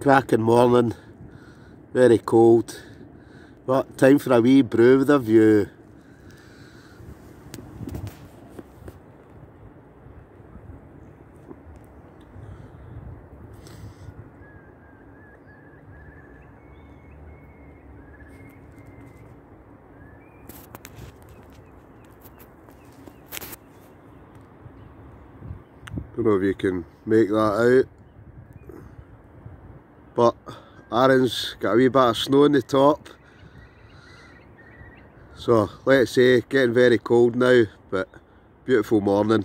cracking morning, very cold, but time for a wee brew with a view. Don't know if you can make that out. But Arran's got a wee bit of snow on the top. So let's say getting very cold now, but beautiful morning.